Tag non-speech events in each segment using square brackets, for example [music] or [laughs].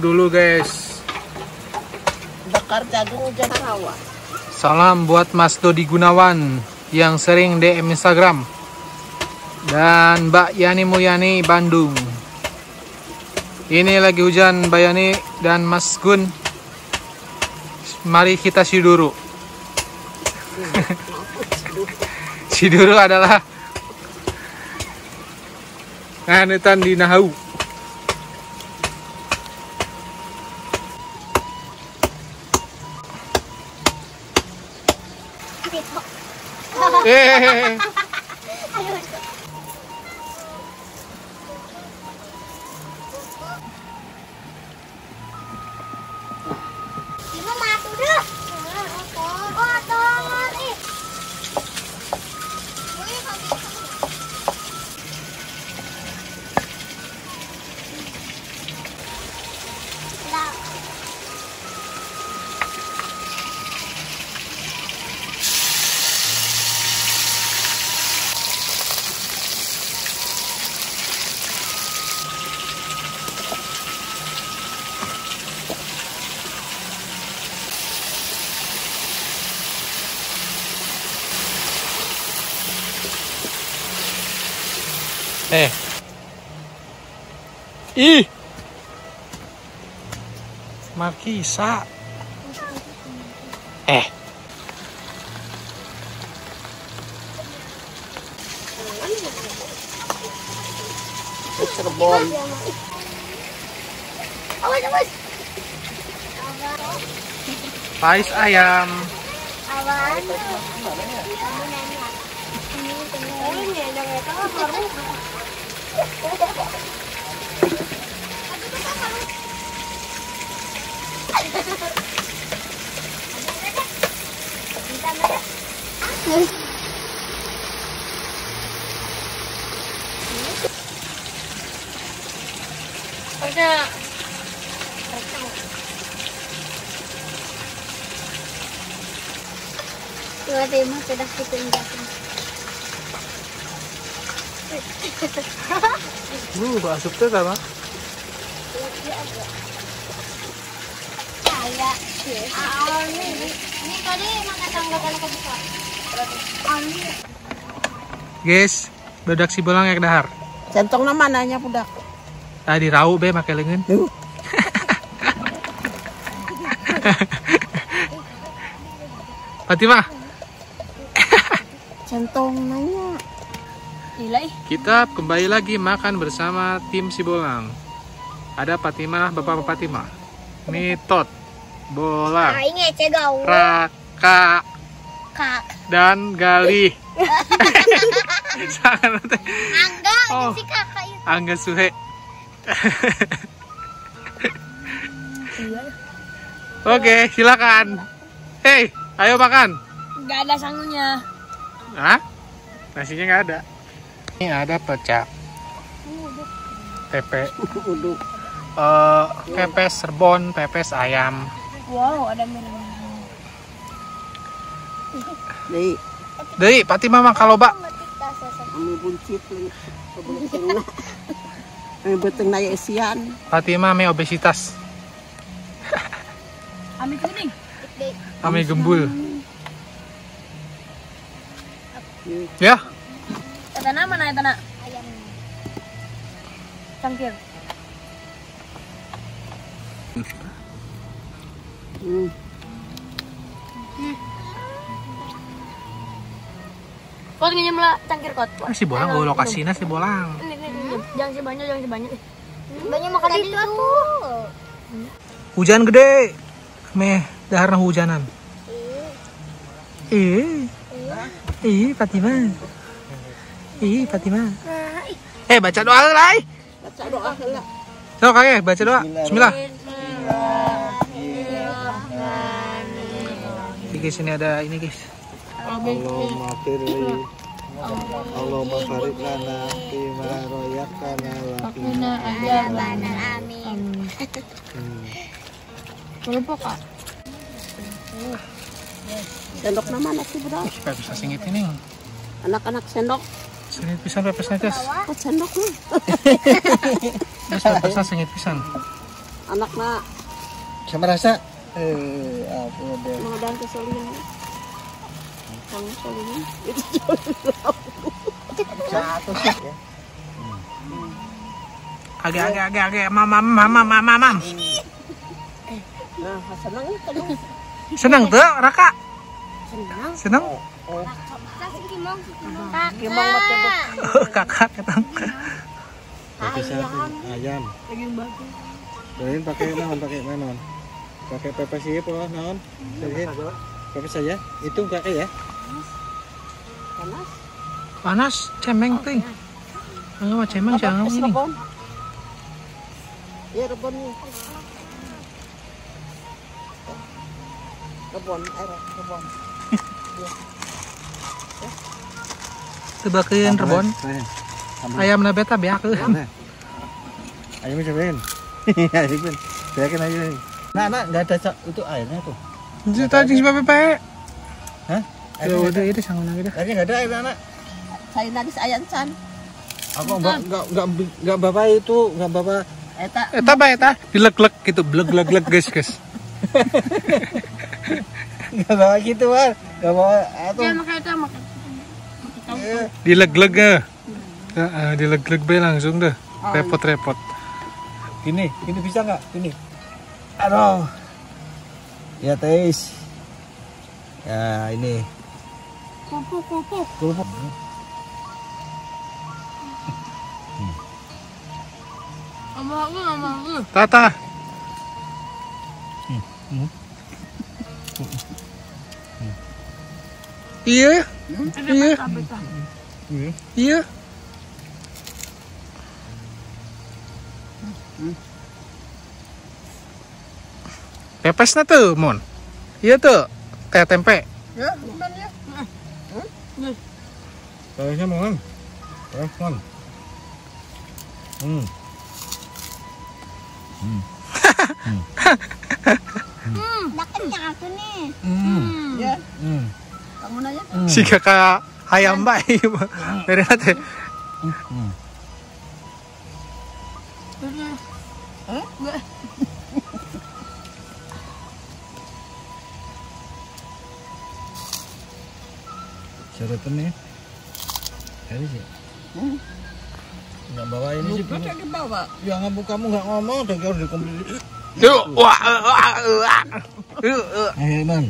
Dulu guys. Bakar jagung hujan rawa. Salam buat Mas Dodi Gunawan yang sering DM Instagram. Dan Mbak Yani Mulyani Bandung. Ini lagi hujan Mbak Yani dan Mas Gun. Mari kita siduru. [laughs] siduru adalah nganetan di Nahau. Eh. Lima matu dah. Oh, Ih. Markisa. Eh. Cirebon. Awas, awas. Pais ayam. Awan. Ada. Dua tema sudah ditunjukkan. Uh, asup tuh apa? Ah, ini ini tadi mana Guys, bedak si bolang ya dahar. Centong nama nanya budak. Tadi rau be make lengan. [laughs] Fatimah, [laughs] Centong nanya. Nilai. kita kembali lagi makan bersama tim si bolang. Ada Fatimah, Bapak Fatimah. Mitot, Ah, ini gaul. Raka, Kak. dan. [laughs] Sangat Angga, Oh. ini si kakak itu. Angga Suhe. Oke, silakan. Hei, ayo makan. Enggak ada sangunya. Hah? Nasinya nggak ada. Ini ada pecak. Pepe, Uduk. eh pepes serbon, pepes ayam. Wow, ada merah. Nih, Dari Fatimah mah kalau bak. kami buncit na. Kami beteng na ya isian. Fatimah me obesitas, Ami kuning. ame gembul. Ya, Tanah mana ya tanah? Ayam. Cangkir. Hmm. Kot nginjem lah cangkir kot. si bolang gue lokasinya si bolang. Ini, ini, ini. Jangan sebanyak, jangan sebanyak. Banyak makan itu tuh. Hujan gede. Meh, dahar hujanan. Ih. Ih, Fatimah. Ih, Fatimah. Eh, baca doa lah. Baca doa heula. So, kakek, baca doa. Bismillah. Guys, ini ada ini guys. Allahumma firli Allahumma farid lana Fima royakana wa fima Amin. Lupa kak. Sendok naman at bro. Bisa singit ini. Anak-anak sendok. Singit pisan pepesnya jas. Kok sendok na? Jas pepesnya singit pisan. Anak na Sama rasa? Eh, apa deh. mga daan kesulian. Kang kesulian. Satu sih ya. [laughs] Agak agak agak agak mamam mamam mamam mamam. Nah, senang ito. Senang tuh Raka? Senang. Senang? Kimong matibok. [laughs] Kakak ketang. Pakai satu ayam. Bago. Kalian pakai naon? Pakai? Pakai pepes sih po naon? Sige. Pepes saja. Itu pakai ya. Panas. Panas, cemeng tuh. Enggak mah cemeng jangan ini. rebon. Iya rebon air rebon. Tebakeun rebon. Ayam na beta beakeun. Ayam cobain. Ayam. Saya kan aja. Nah, nah, nggak ada itu airnya tuh. Itu tadi si Pepe. Hah? Ya udah itu sama lagi dah. Airnya nggak ada air anak. Saya nagis ayan san. Aku nggak nggak nggak nggak bapak itu nggak bapak. Eta Eta bae eta dileg-leg gitu, bleg-leg-leg guys, guys. [laughs] Nggak bawa gitu kan. Nggak bawa atau. Jangan makan itu, makan. Eh, Dileg-leg ya. Heeh, dileg-leg bae langsung dah. Repot-repot. Gini, ini bisa nggak? Gini. Aduh. Ya tes. Ya ini. Kupu, kupu. Kerupuk. Ngomong aku, ngomong aku. Tata. Iya, iya, Iya. iya. Pepes na tuh, Mon. Iya tuh, kayak tempe. Ya, bukan ya. Kayaknya mau kan? Eh, kan? Hmm. Daketnya aku nih. Hmm. Ya, Hmm. kamu nanya. Si kakak ayam bayi. Dari nanti. Hmm. Enggak. Sarapan nih. Hari sih. Hmm. Nggak bawa ini sih. Kayak dibawa. Ya nggak kamu nggak ngomong, udah harus dikomplit. Yuk, wah, wah, wah. Eh, man.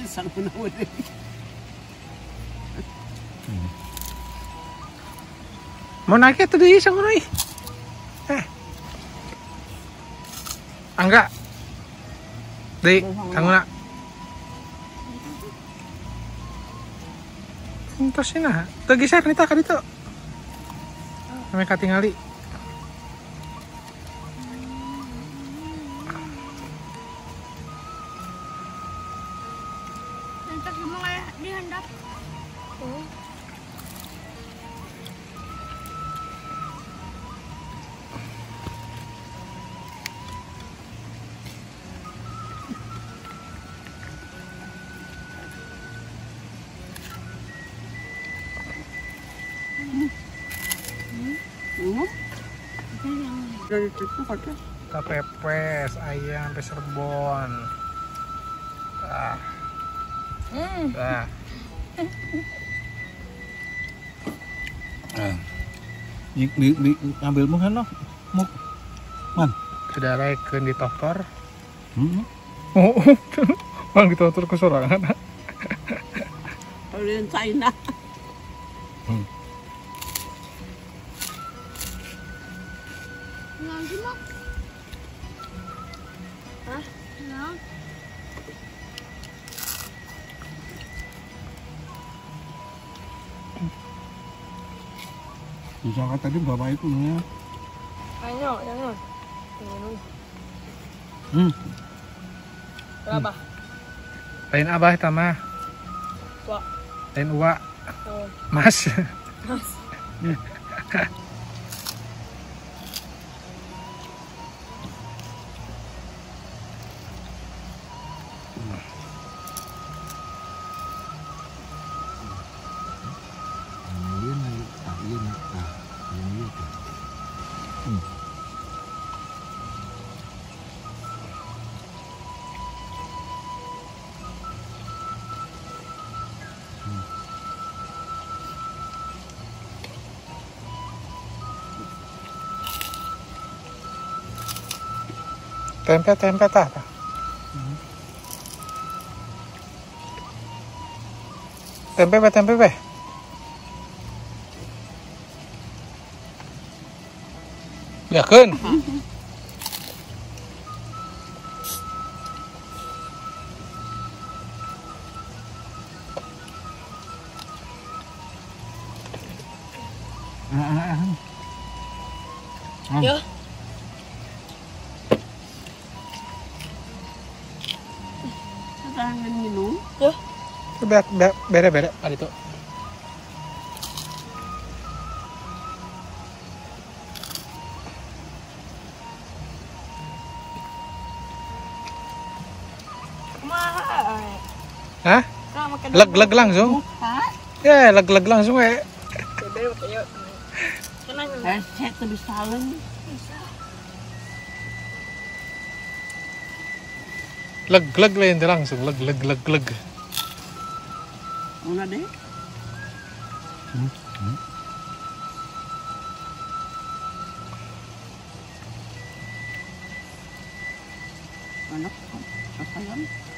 Isang mo na uli. Mau naik tuh di isang nih. Eh. Angga. Di, kanggo na. Entos sih nah. Tuh geser nih tak dito. Kami katingali. Dari situ pakai. Ayam, sampai serbon. Ah. Ah. Ah. Bi, bi, bi, ambil mu kan lo? Mu. Man. Sudah reken di topor. Hmm. Oh, [laughs] mang ditotor ke sorangan. Dari China. Disangka tadi bapak itu ya. Ayo, jangan. Minum. Hmm. Berapa? Lain abah eta mah. Tua. Lain uwa. Oh, Mas. mas. [laughs] Tempe tempe tah. tah. Tempe be tempe Ah, ah, ah. Ah. Yo. Sekarang minum. Yo. Bere bere bere tuh. Hah? Nah, makan Leg leg langsung. Ya, leg leg langsung we. Bebe, ayo. Kenang. Saya saya tuh bisa saling. Leg leg lain langsung leg leg leg leg. Mana deh? Anak, apa yang?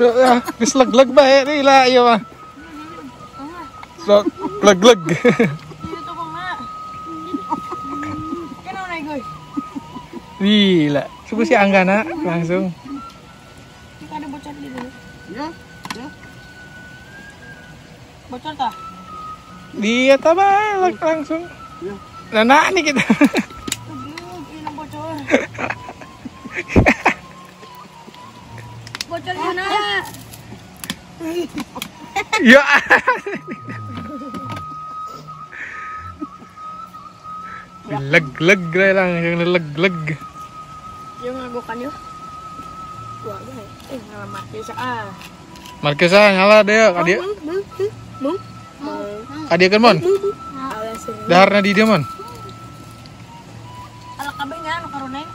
Lah. Ya, geus leg leg bae lah ieu mah. Sok leg leg. Ini tuh kong Kenapa naik gue? Gila, suku si Anggana langsung. Ini ada bocor di dulu. Ya, ya. Bocor tah? Dia tak bae leg langsung. Ya. Nah, nah nih kita. Tuh, ini bocor ya. leg leg lah langsung leg leg. Yung ngagukan yun. Wah, gue. Eh, ngalamat bisa ah. Markesa ngalah deh, kadia Mau? kadia kan mon. Daharna di dia mon. Ala kabeh nga, karon eh?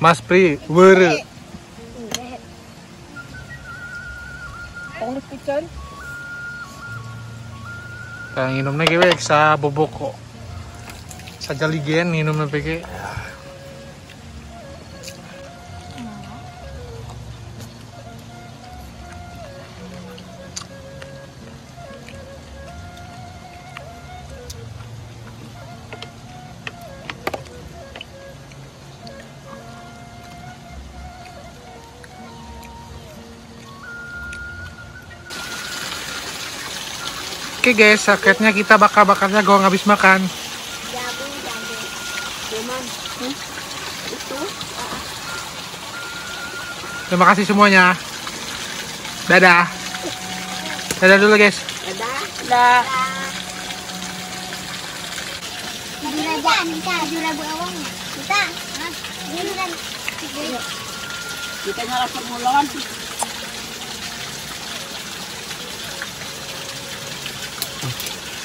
Mas Pri, were. Ang lupitan. Kang na kiwe sa bubok ko. Sa jaligen inom Oke guys, sakitnya kita bakar-bakarnya gua habis makan. Jagung, jagung. Cuman, hmm? itu Terima kasih semuanya. Dadah. Dadah dulu guys. Dah. Tujuh ribu, kita tujuh ribu awalnya. Kita, Hah? ini kan. Kita nyala permulaan.